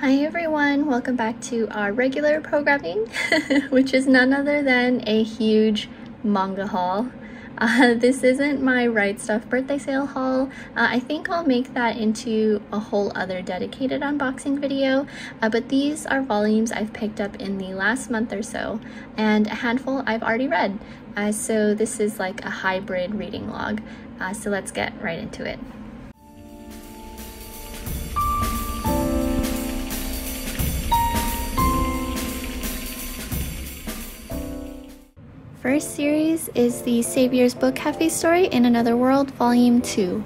Hi everyone, welcome back to our regular programming, which is none other than a huge manga haul. Uh, this isn't my Right Stuf birthday sale haul. Uh, I think I'll make that into a whole other dedicated unboxing video, uh, but these are volumes I've picked up in the last month or so, and a handful I've already read. Uh, so this is like a hybrid reading log. Uh, so let's get right into it. First series is the Savior's Book Cafe story in Another World, Volume 2.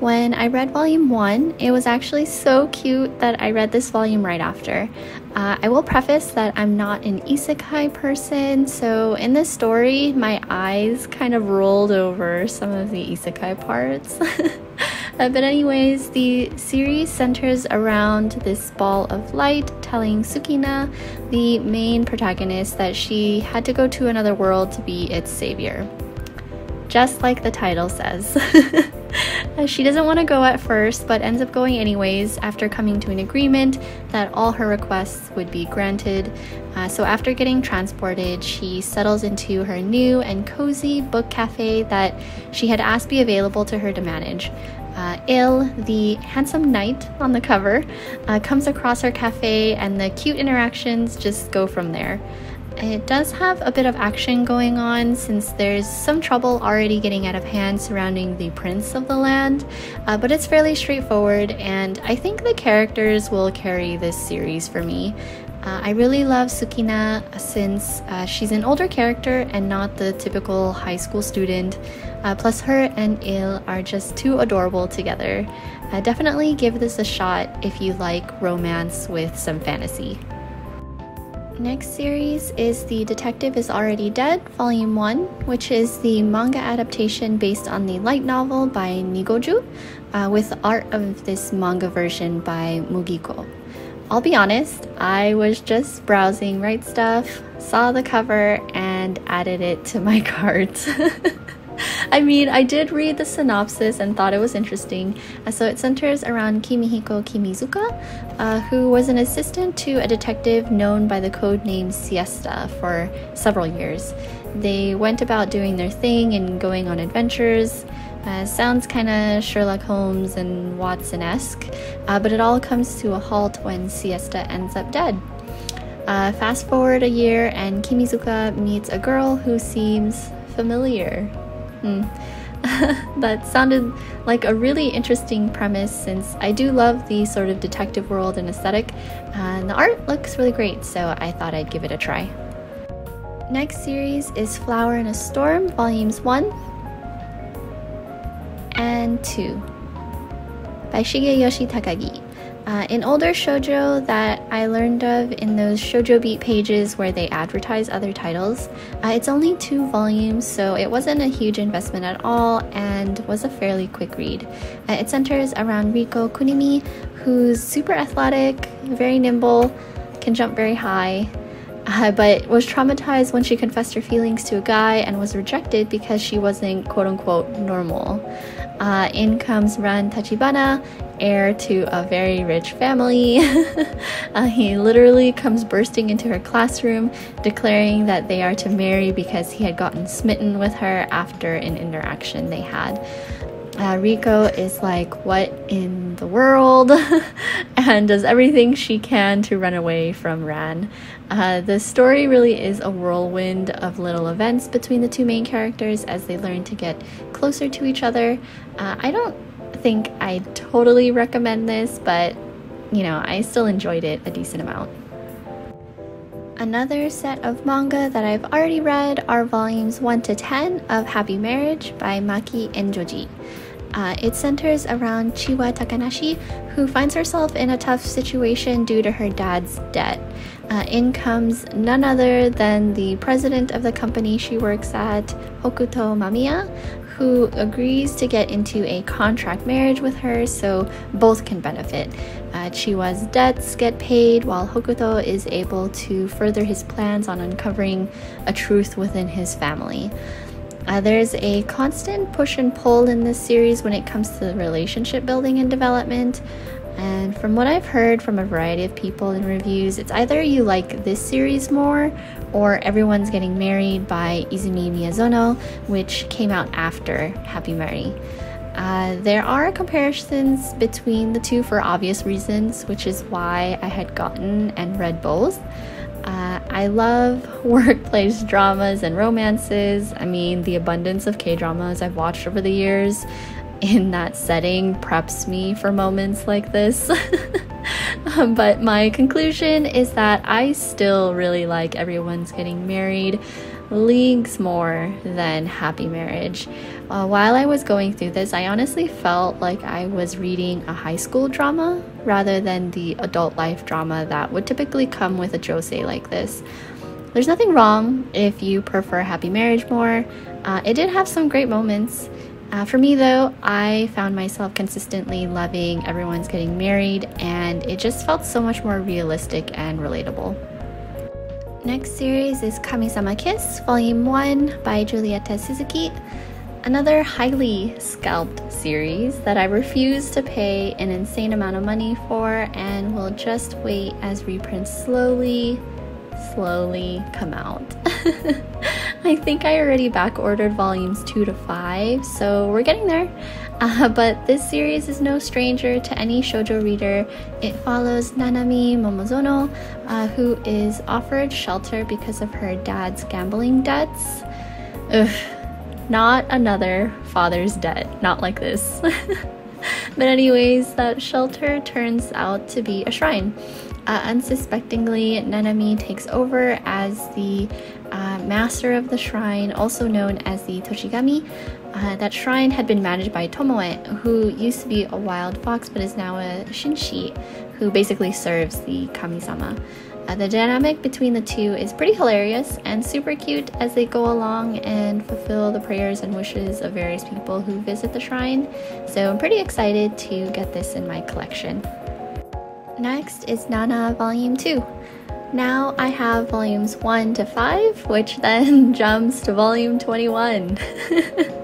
When I read Volume 1, it was actually so cute that I read this volume right after. Uh, I will preface that I'm not an isekai person, so in this story, my eyes kind of rolled over some of the isekai parts. Uh, but anyways, the series centers around this ball of light telling Sukina, the main protagonist, that she had to go to another world to be its savior. Just like the title says. she doesn't want to go at first, but ends up going anyways after coming to an agreement that all her requests would be granted. Uh, so, after getting transported, she settles into her new and cozy book cafe that she had asked be available to her to manage. Uh, Il, the handsome knight on the cover, uh, comes across her cafe, and the cute interactions just go from there. It does have a bit of action going on since there's some trouble already getting out of hand surrounding the prince of the land, uh, but it's fairly straightforward, and I think the characters will carry this series for me. Uh, I really love Sukina since uh, she's an older character and not the typical high school student. Uh, plus, her and Il are just too adorable together. Uh, definitely give this a shot if you like romance with some fantasy. Next series is The Detective is Already Dead, Volume 1, which is the manga adaptation based on the light novel by Nigoju, uh, with art of this manga version by Mugiko. I'll be honest, I was just browsing Right Stuf, saw the cover, and added it to my cart. I mean, I did read the synopsis and thought it was interesting. Uh, so it centers around Kimihiko Kimizuka, uh, who was an assistant to a detective known by the code name Siesta for several years. They went about doing their thing and going on adventures. Uh, sounds kind of Sherlock Holmes and Watson esque, uh, but it all comes to a halt when Siesta ends up dead. Uh, fast forward a year, and Kimizuka meets a girl who seems familiar. Hmm. that sounded like a really interesting premise since I do love the sort of detective world and aesthetic, and the art looks really great, so I thought I'd give it a try. Next series is Flower in a Storm, Volumes 1, and 2 by Shigeyoshi Takagi. Uh, an older shojo that I learned of in those shojo beat pages where they advertise other titles. Uh, it's only two volumes, so it wasn't a huge investment at all and was a fairly quick read. Uh, it centers around Riko Kunimi, who's super athletic, very nimble, can jump very high, uh, but was traumatized when she confessed her feelings to a guy and was rejected because she wasn't quote unquote normal. Uh, in comes Ran Tachibana, heir to a very rich family. uh, he literally comes bursting into her classroom, declaring that they are to marry because he had gotten smitten with her after an interaction they had. Uh, Riko is like, What in the world? and does everything she can to run away from Ran. Uh, the story really is a whirlwind of little events between the two main characters as they learn to get closer to each other. Uh, I don't think I totally recommend this, but you know, I still enjoyed it a decent amount. Another set of manga that I've already read are volumes 1 to 10 of Happy Marriage by Maki Enjoji. Uh, it centers around Chiwa Takanashi, who finds herself in a tough situation due to her dad's debt. Uh, in comes none other than the president of the company she works at, Hokuto Mamiya, who agrees to get into a contract marriage with her so both can benefit. Uh, Chiwa's debts get paid while Hokuto is able to further his plans on uncovering a truth within his family. Uh, there's a constant push and pull in this series when it comes to relationship building and development. And from what I've heard from a variety of people in reviews, it's either you like this series more or Everyone's Getting Married by Izumi Miyazono, which came out after Hapi Mari. Uh, there are comparisons between the two for obvious reasons, which is why I had gotten and read both. I love workplace dramas and romances. I mean, the abundance of K dramas I've watched over the years in that setting preps me for moments like this. but my conclusion is that I still really like Everyone's Getting Married leagues more than Happy Marriage. Uh, while I was going through this, I honestly felt like I was reading a high school drama rather than the adult life drama that would typically come with a josei like this. There's nothing wrong if you prefer Happy Marriage more. Uh, it did have some great moments. Uh, for me, though, I found myself consistently loving Everyone's Getting Married, and it just felt so much more realistic and relatable. Next series is Kamisama Kiss, Volume 1 by Julieta Suzuki, another highly scalped series that I refuse to pay an insane amount of money for and will just wait as reprints slowly, slowly come out. I think I already back ordered volumes 2 to 5, so we're getting there. Uh, but this series is no stranger to any shoujo reader. It follows Nanami Momozono, uh, who is offered shelter because of her dad's gambling debts. Ugh, not another father's debt, not like this. but, anyways, that shelter turns out to be a shrine. Uh, unsuspectingly, Nanami takes over as the uh, master of the shrine, also known as the tochigami. Uh, that shrine had been managed by Tomoe, who used to be a wild fox but is now a shinshi, who basically serves the kamisama. Uh, the dynamic between the two is pretty hilarious and super cute as they go along and fulfill the prayers and wishes of various people who visit the shrine. So I'm pretty excited to get this in my collection. Next is Nana Volume 2. Now I have volumes 1 to 5, which then jumps to volume 21.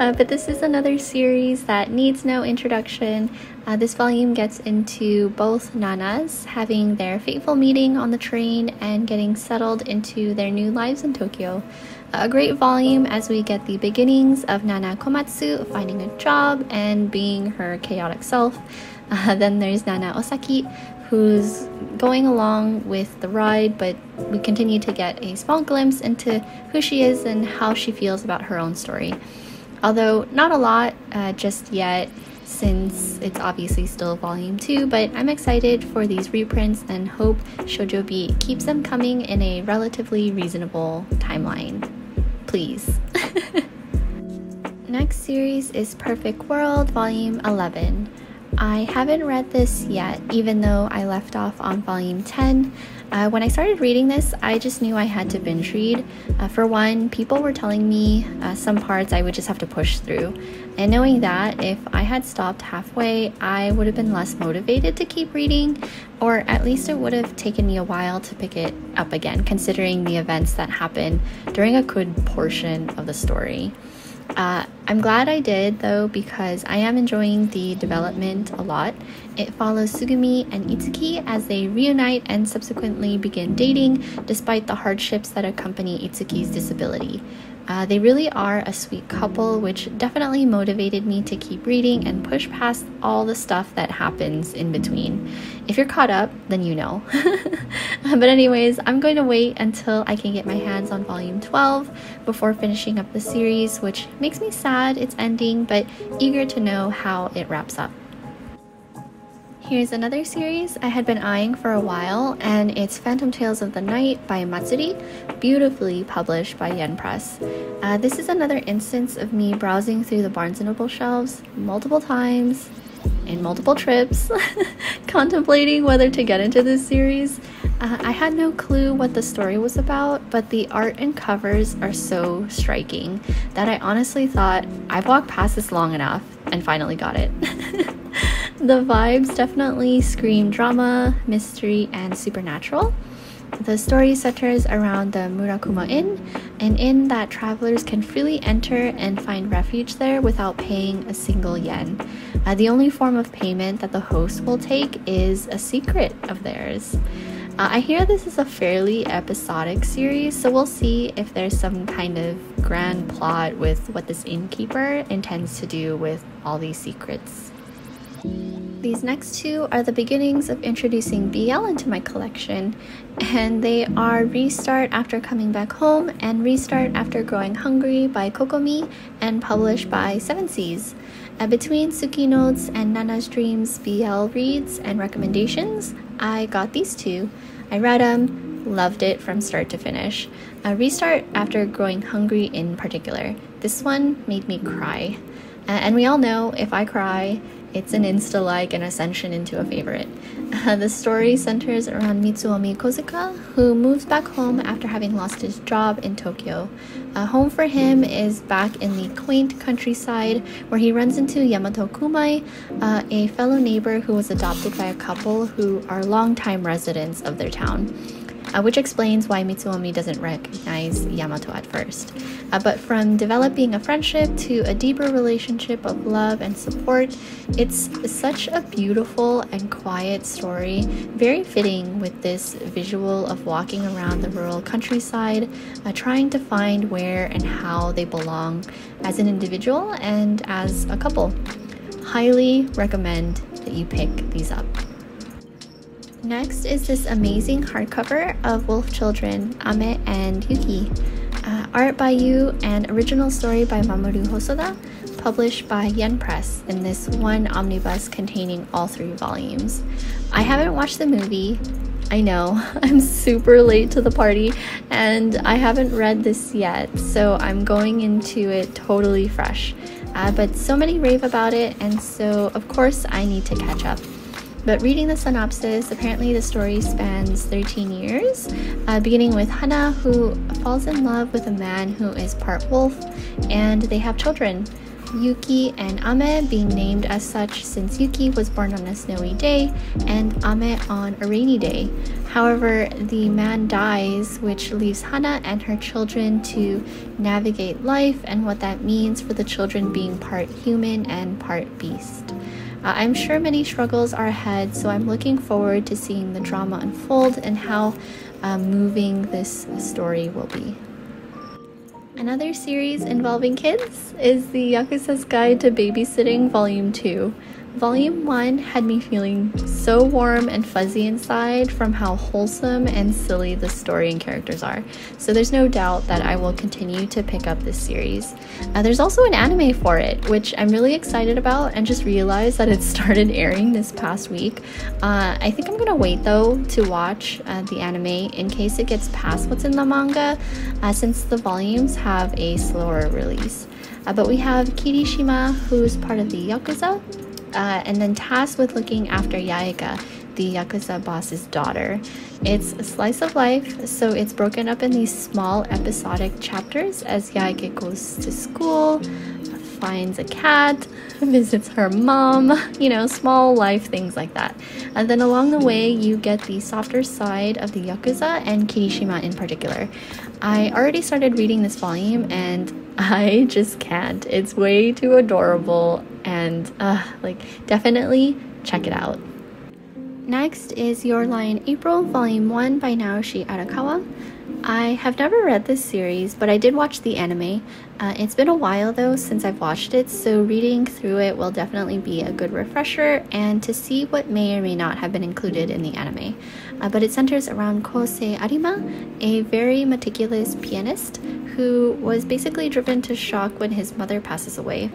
uh, but this is another series that needs no introduction. Uh, this volume gets into both Nanas having their fateful meeting on the train and getting settled into their new lives in Tokyo. A great volume as we get the beginnings of Nana Komatsu finding a job and being her chaotic self. Uh, then there's Nana Osaki, who's going along with the ride, but we continue to get a small glimpse into who she is and how she feels about her own story. Although, not a lot uh, just yet, since it's obviously still volume 2, but I'm excited for these reprints and hope Shoujo Beat keeps them coming in a relatively reasonable timeline. Please. Next series is Perfect World, Volume 11. I haven't read this yet, even though I left off on volume 10. Uh, when I started reading this, I just knew I had to binge read. Uh, for one, people were telling me uh, some parts I would just have to push through. And knowing that, if I had stopped halfway, I would have been less motivated to keep reading, or at least it would have taken me a while to pick it up again, considering the events that happened during a good portion of the story. Uh, I'm glad I did though because I am enjoying the development a lot. It follows Tsugumi and Itsuki as they reunite and subsequently begin dating despite the hardships that accompany Itsuki's disability. Uh, they really are a sweet couple, which definitely motivated me to keep reading and push past all the stuff that happens in between. If you're caught up, then you know. but, anyways, I'm going to wait until I can get my hands on volume 12 before finishing up the series, which makes me sad it's ending, but eager to know how it wraps up. Here's another series I had been eyeing for a while, and it's Phantom Tales of the Night by Matsuri, beautifully published by Yen Press. Uh, this is another instance of me browsing through the Barnes & Noble shelves multiple times, in multiple trips, contemplating whether to get into this series. Uh, I had no clue what the story was about, but the art and covers are so striking that I honestly thought I've walked past this long enough and finally got it. the vibes definitely scream drama, mystery, and supernatural. The story centers around the Murakuma Inn, an inn that travelers can freely enter and find refuge there without paying a single yen. Uh, the only form of payment that the host will take is a secret of theirs. Uh, I hear this is a fairly episodic series, so we'll see if there's some kind of grand plot with what this innkeeper intends to do with all these secrets. These next two are the beginnings of introducing BL into my collection, and they are Restart After Coming Back Home and Restart After Growing Hungry by Kokomi and published by Seven Seas. Uh, between Suki Notes and Nana's Dreams BL reads and recommendations, I got these two. I read them, loved it from start to finish. A restart after growing hungry in particular. This one made me cry. Uh, and we all know if I cry, it's an insta like and ascension into a favorite. Uh, the story centers around Mitsuomi Kozuka, who moves back home after having lost his job in Tokyo. Uh, home for him is back in the quaint countryside where he runs into Yamato Kumai, uh, a fellow neighbor who was adopted by a couple who are longtime residents of their town uh, which explains why Mitsuomi doesn't recognize Yamato at first. Uh, but from developing a friendship to a deeper relationship of love and support, it's such a beautiful and quiet story, very fitting with this visual of walking around the rural countryside, uh, trying to find where and how they belong as an individual and as a couple. Highly recommend that you pick these up. Next is this amazing hardcover of Wolf Children, Ame and Yuki. Uh, art by Yu and original story by Mamoru Hosoda, published by Yen Press in this one omnibus containing all three volumes. I haven't watched the movie. I know, I'm super late to the party and I haven't read this yet, so I'm going into it totally fresh. Uh, but so many rave about it, and so of course I need to catch up. But reading the synopsis, apparently the story spans 13 years, uh, beginning with Hana, who falls in love with a man who is part wolf, and they have children. Yuki and Ame being named as such since Yuki was born on a snowy day and Ame on a rainy day. However, the man dies, which leaves Hana and her children to navigate life and what that means for the children being part human and part beast. Uh, I'm sure many struggles are ahead, so I'm looking forward to seeing the drama unfold and how uh, moving this story will be. Another series involving kids is the Yakuza's Guide to Babysitting Volume 2. Volume 1 had me feeling so warm and fuzzy inside from how wholesome and silly the story and characters are, so there's no doubt that I will continue to pick up this series. Uh, there's also an anime for it, which I'm really excited about and just realized that it started airing this past week. Uh, I think I'm gonna wait though to watch uh, the anime in case it gets past what's in the manga, uh, since the volumes have a slower release. Uh, but we have Kirishima, who's part of the Yakuza, uh, and then tasked with looking after Yaeka, the Yakuza boss's daughter. It's a slice of life, so it's broken up in these small episodic chapters as Yaeka goes to school, finds a cat, visits her mom, you know, small life things like that. And then along the way, you get the softer side of the Yakuza and Kirishima in particular. I already started reading this volume and I just can't. It's way too adorable and uh, like definitely check it out. Next is Your Lie in April, Volume 1 by Naoshi Arakawa. I have never read this series, but I did watch the anime. Uh, it's been a while though since I've watched it, so reading through it will definitely be a good refresher and to see what may or may not have been included in the anime. Uh, but it centers around Kosei Arima, a very meticulous pianist who was basically driven to shock when his mother passes away.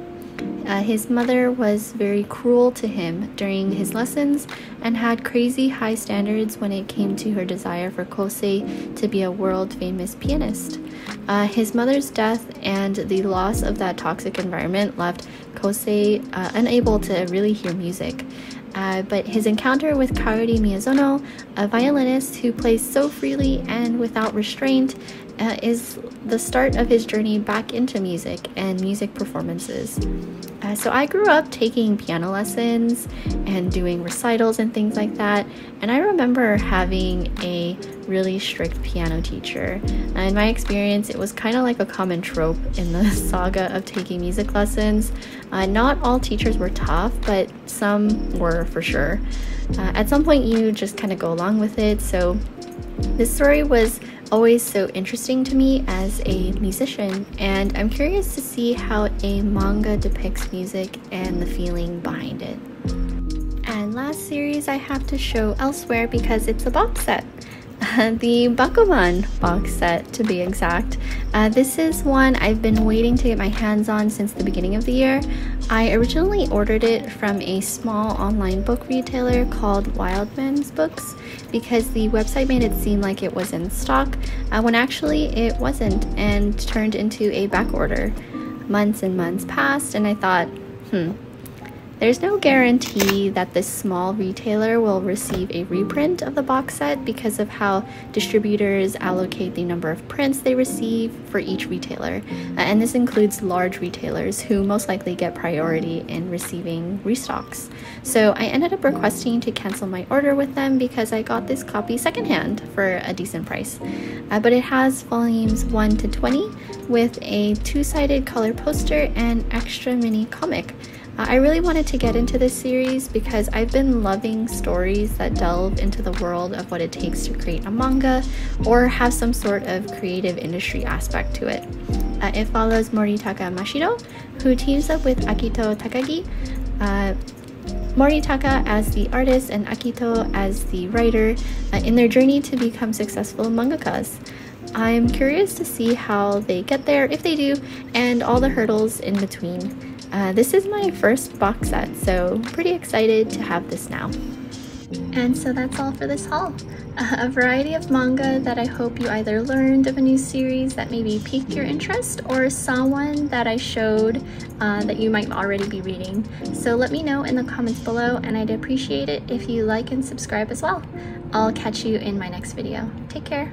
Uh, his mother was very cruel to him during his lessons and had crazy high standards when it came to her desire for Kosei to be a world famous pianist. Uh, his mother's death and the loss of that toxic environment left Kosei uh, unable to really hear music. Uh, but his encounter with Kaori Miyazono, a violinist who plays so freely and without restraint, uh, is the start of his journey back into music and music performances. Uh, so I grew up taking piano lessons and doing recitals and things like that. And I remember having a really strict piano teacher. Uh, in my experience, it was kind of like a common trope in the saga of taking music lessons. Uh, not all teachers were tough, but some were for sure. Uh, at some point, you just kind of go along with it. So this story was always so interesting to me as a musician, and I'm curious to see how a manga depicts music and the feeling behind it. And last series I have to show elsewhere because it's a box set. the Bakuman box set, to be exact. Uh, this is one I've been waiting to get my hands on since the beginning of the year. I originally ordered it from a small online book retailer called Wildman's Books because the website made it seem like it was in stock uh, when actually it wasn't and turned into a back order. Months and months passed, and I thought, hmm, there's no guarantee that this small retailer will receive a reprint of the box set because of how distributors allocate the number of prints they receive for each retailer. Uh, and this includes large retailers who most likely get priority in receiving restocks. So I ended up requesting to cancel my order with them because I got this copy secondhand for a decent price. Uh, but it has volumes 1 to 20 with a two sided color poster and extra mini comic. I really wanted to get into this series because I've been loving stories that delve into the world of what it takes to create a manga or have some sort of creative industry aspect to it. Uh, it follows Moritaka Mashiro, who teams up with Akito Takagi. Uh, Moritaka as the artist and Akito as the writer uh, in their journey to become successful mangakas. I'm curious to see how they get there, if they do, and all the hurdles in between. Uh, this is my first box set, so pretty excited to have this now. And so that's all for this haul. Uh, a variety of manga that I hope you either learned of a new series that maybe piqued your interest or saw one that I showed uh, that you might already be reading. So let me know in the comments below and I'd appreciate it if you like and subscribe as well. I'll catch you in my next video. Take care.